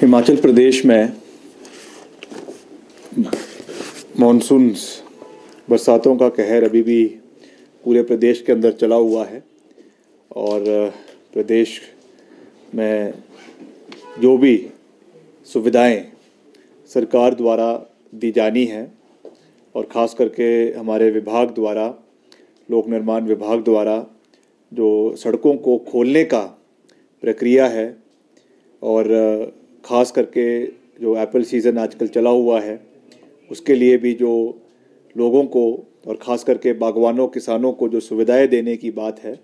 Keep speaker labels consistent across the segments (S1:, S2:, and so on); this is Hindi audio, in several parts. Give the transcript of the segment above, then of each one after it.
S1: हिमाचल प्रदेश में मानसून्स, बरसातों का कहर अभी भी पूरे प्रदेश के अंदर चला हुआ है और प्रदेश में जो भी सुविधाएँ सरकार द्वारा दी जानी हैं और ख़ास करके हमारे विभाग द्वारा, लोक निर्माण विभाग द्वारा जो सड़कों को खोलने का प्रक्रिया है और ख़ास करके जो एप्पल सीज़न आजकल चला हुआ है, उसके लिए भी जो लोगों को और ख़ास करके बागवानों, किसानों को जो सुविधाएँ देने की बात है,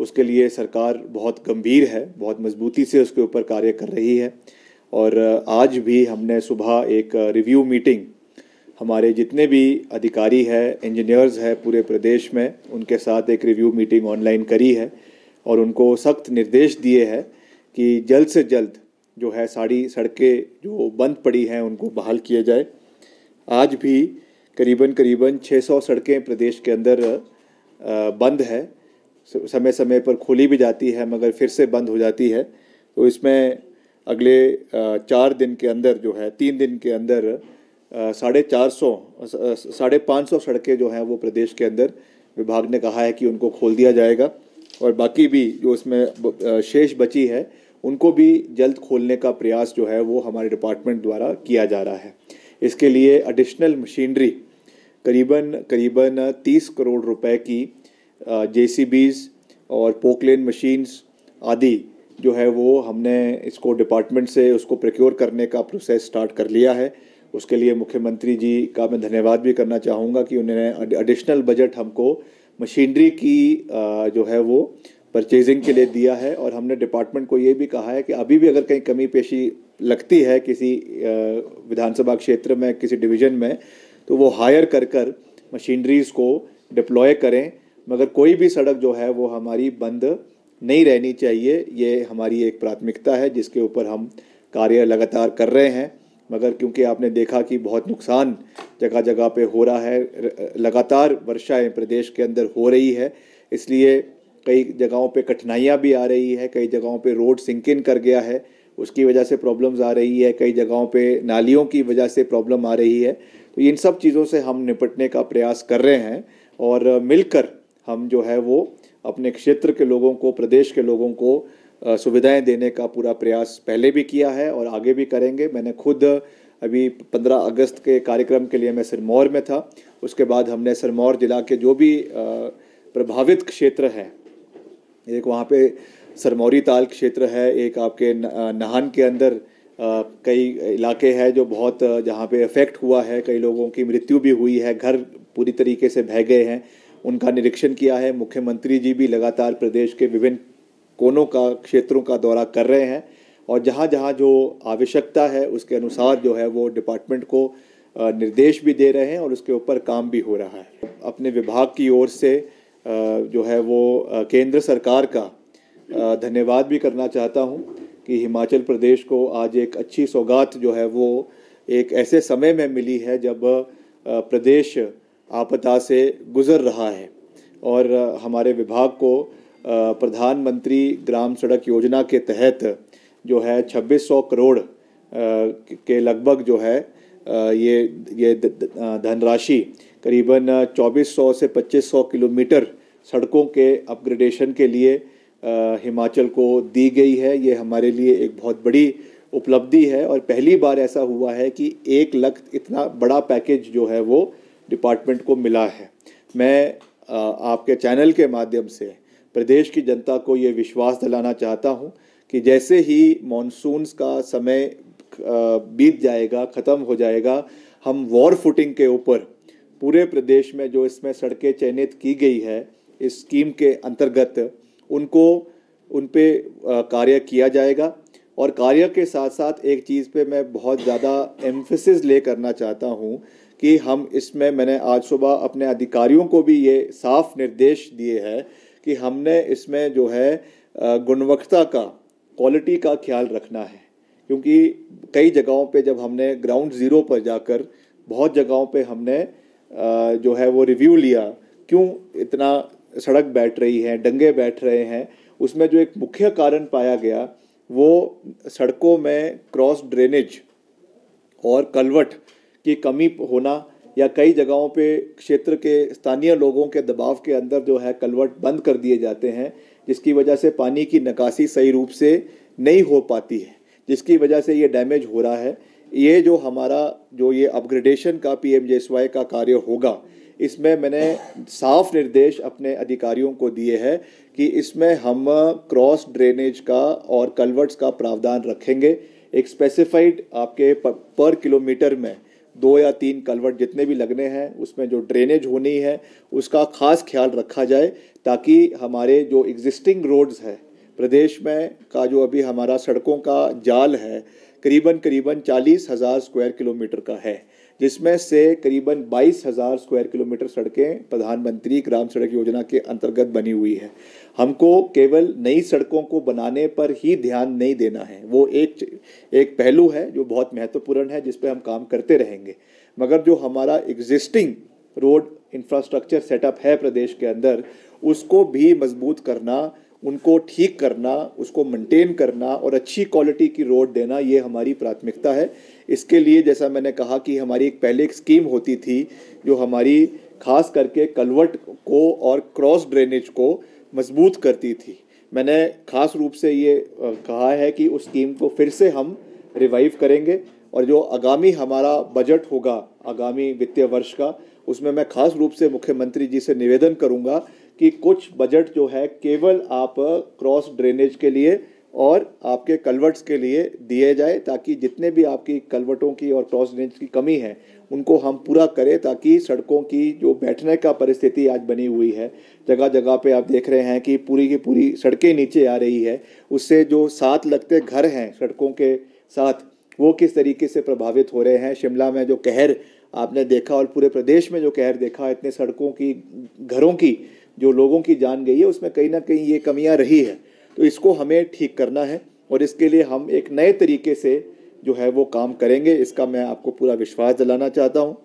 S1: उसके लिए सरकार बहुत गंभीर है, बहुत मजबूती से उसके ऊपर कार्य कर रही है। और आज भी हमने सुबह एक रिव्यू मीटिंग हमारे जितने भी अधिकारी हैं इंजीनियर्स हैं पूरे प्रदेश में, उनके साथ एक रिव्यू मीटिंग ऑनलाइन करी है और उनको सख्त निर्देश दिए हैं कि जल्द से जल्द जो है सारी सड़कें जो बंद पड़ी हैं, उनको बहाल किया जाए। आज भी करीबन करीबन 600 सड़कें प्रदेश के अंदर बंद है। समय समय पर खोली भी जाती है, मगर फिर से बंद हो जाती है। तो इसमें अगले चार दिन के अंदर जो है, तीन दिन के अंदर साढ़े चार सौ साढ़े पाँच सौ सड़कें जो हैं वो प्रदेश के अंदर विभाग ने कहा है कि उनको खोल दिया जाएगा। और बाकी भी जो इसमें शेष बची है उनको भी जल्द खोलने का प्रयास जो है वो हमारे डिपार्टमेंट द्वारा किया जा रहा है। इसके लिए एडिशनल मशीनरी करीबन करीबन तीस करोड़ रुपए की जे और पोकलेन मशीन्स आदि जो है वो हमने इसको डिपार्टमेंट से उसको प्रोक्योर करने का प्रोसेस स्टार्ट कर लिया है। उसके लिए मुख्यमंत्री जी का मैं धन्यवाद भी करना चाहूँगा कि उन्होंने एडिशनल बजट हमको मशीनरी की जो है वो परचेजिंग के लिए दिया है और हमने डिपार्टमेंट को ये भी कहा है कि अभी भी अगर कहीं कमी पेशी लगती है किसी विधानसभा क्षेत्र में, किसी डिवीज़न में तो वो हायर कर कर मशीनरीज़ को डिप्लॉय करें। मगर कोई भी सड़क जो है वो हमारी बंद नहीं रहनी चाहिए। ये हमारी एक प्राथमिकता है जिसके ऊपर हम कार्य लगातार कर रहे हैं। मगर क्योंकि आपने देखा कि बहुत नुकसान जगह जगह पे हो रहा है लगातार वर्षाएँ प्रदेश के अंदर हो रही है, इसलिए कई जगहों पे कठिनाइयाँ भी आ रही है, कई जगहों पे रोड सिंकिन कर गया है, उसकी वजह से प्रॉब्लम्स आ रही है, कई जगहों पे नालियों की वजह से प्रॉब्लम आ रही है। तो इन सब चीज़ों से हम निपटने का प्रयास कर रहे हैं और मिलकर हम जो है वो अपने क्षेत्र के लोगों को, प्रदेश के लोगों को सुविधाएँ देने का पूरा प्रयास पहले भी किया है और आगे भी करेंगे। मैंने खुद अभी 15 अगस्त के कार्यक्रम के लिए मैं सिरमौर में था। उसके बाद हमने सिरमौर जिला के जो भी प्रभावित क्षेत्र हैं एक वहाँ पे सरमौरी ताल क्षेत्र है, एक आपके नहान के अंदर कई इलाके हैं जो बहुत जहाँ पे इफ़ेक्ट हुआ है। कई लोगों की मृत्यु भी हुई है, घर पूरी तरीके से बह गए हैं। उनका निरीक्षण किया है। मुख्यमंत्री जी भी लगातार प्रदेश के विभिन्न कोनों का, क्षेत्रों का दौरा कर रहे हैं और जहाँ जहाँ जो आवश्यकता है, उसके अनुसार जो है वो डिपार्टमेंट को निर्देश भी दे रहे हैं और उसके ऊपर काम भी हो रहा है। अपने विभाग की ओर से जो है वो केंद्र सरकार का धन्यवाद भी करना चाहता हूँ कि हिमाचल प्रदेश को आज एक अच्छी सौगात जो है वो एक ऐसे समय में मिली है जब प्रदेश आपदा से गुज़र रहा है। और हमारे विभाग को प्रधानमंत्री ग्राम सड़क योजना के तहत जो है 2600 करोड़ के लगभग जो है ये ये धनराशि करीबन 2400 से 2500 किलोमीटर सड़कों के अपग्रेडेशन के लिए हिमाचल को दी गई है। ये हमारे लिए एक बहुत बड़ी उपलब्धि है और पहली बार ऐसा हुआ है कि एक लख इतना बड़ा पैकेज जो है वो डिपार्टमेंट को मिला है। मैं आपके चैनल के माध्यम से प्रदेश की जनता को ये विश्वास दिलाना चाहता हूँ कि जैसे ही मानसून्स का समय बीत जाएगा, ख़त्म हो जाएगा, हम वॉर फुटिंग के ऊपर पूरे प्रदेश में जो इसमें सड़कें चयनित की गई है, इस स्कीम के अंतर्गत उनको, उन पे कार्य किया जाएगा। और कार्य के साथ साथ एक चीज़ पे मैं बहुत ज़्यादा एम्फोसिस ले करना चाहता हूँ कि हम इसमें, मैंने आज सुबह अपने अधिकारियों को भी ये साफ़ निर्देश दिए हैं कि हमने इसमें जो है गुणवत्ता का क्वालिटी का ख्याल रखना है। क्योंकि कई जगहों पे जब हमने ग्राउंड ज़ीरो पर जाकर, बहुत जगहों पे हमने जो है वो रिव्यू लिया, क्यों इतना सड़क बैठ रही है डंगे बैठ रहे हैं? उसमें जो एक मुख्य कारण पाया गया, वो सड़कों में क्रॉस ड्रेनेज और कलवट की कमी होना या कई जगहों पे क्षेत्र के स्थानीय लोगों के दबाव के अंदर जो है कलवट बंद कर दिए जाते हैं, जिसकी वजह से पानी की निकासी सही रूप से नहीं हो पाती है, जिसकी वजह से ये डैमेज हो रहा है। ये जो हमारा, जो ये अपग्रेडेशन का पी एम का कार्य होगा, इसमें मैंने साफ़ निर्देश अपने अधिकारियों को दिए हैं कि इसमें हम क्रॉस ड्रेनेज का और कलवर्ट्स का प्रावधान रखेंगे। एक स्पेसिफाइड आपके पर किलोमीटर में दो या तीन कलवर्ट जितने भी लगने हैं, उसमें जो ड्रेनेज होनी है, उसका खास ख्याल रखा जाए ताकि हमारे जो एग्जिस्टिंग रोड्स है, प्रदेश में का जो अभी हमारा सड़कों का जाल है करीबन करीबन चालीस हज़ार स्क्वायर किलोमीटर का है, जिसमें से करीबन बाईस हज़ार स्क्वायर किलोमीटर सड़कें प्रधानमंत्री ग्राम सड़क योजना के अंतर्गत बनी हुई है। हमको केवल नई सड़कों को बनाने पर ही ध्यान नहीं देना है। वो एक एक पहलू है जो बहुत महत्वपूर्ण है, जिस पर हम काम करते रहेंगे। मगर जो हमारा एग्जिस्टिंग रोड इंफ्रास्ट्रक्चर सेटअप है प्रदेश के अंदर, उसको भी मज़बूत करना उनको ठीक करना, उसको मेंटेन करना और अच्छी क्वालिटी की रोड देना, ये हमारी प्राथमिकता है। इसके लिए जैसा मैंने कहा कि हमारी एक पहले एक स्कीम होती थी, जो हमारी खास करके कलवट को और क्रॉस ड्रेनेज को मज़बूत करती थी। मैंने खास रूप से ये कहा है कि उस स्कीम को फिर से हम रिवाइव करेंगे और जो आगामी हमारा बजट होगा, आगामी वित्तीय वर्ष का, उसमें मैं खास रूप से मुख्यमंत्री जी से निवेदन करूँगा कि कुछ बजट जो है केवल आप क्रॉस ड्रेनेज के लिए और आपके कलवर्ट्स के लिए दिए जाए ताकि जितने भी आपकी कलवर्टों की और क्रॉस ड्रेनेज की कमी है, उनको हम पूरा करें ताकि सड़कों की जो बैठने का परिस्थिति आज बनी हुई है जगह जगह पे आप देख रहे हैं कि पूरी की पूरी सड़कें नीचे आ रही है, उससे जो साथ लगते घर हैं सड़कों के साथ, वो किस तरीके से प्रभावित हो रहे हैं? शिमला में जो कहर आपने देखा और पूरे प्रदेश में जो कहर देखा, इतने सड़कों की, घरों की जो लोगों की जान गई है, उसमें कहीं ना कहीं ये कमियाँ रही है। तो इसको हमें ठीक करना है और इसके लिए हम एक नए तरीके से जो है वो काम करेंगे। इसका मैं आपको पूरा विश्वास दिलाना चाहता हूँ।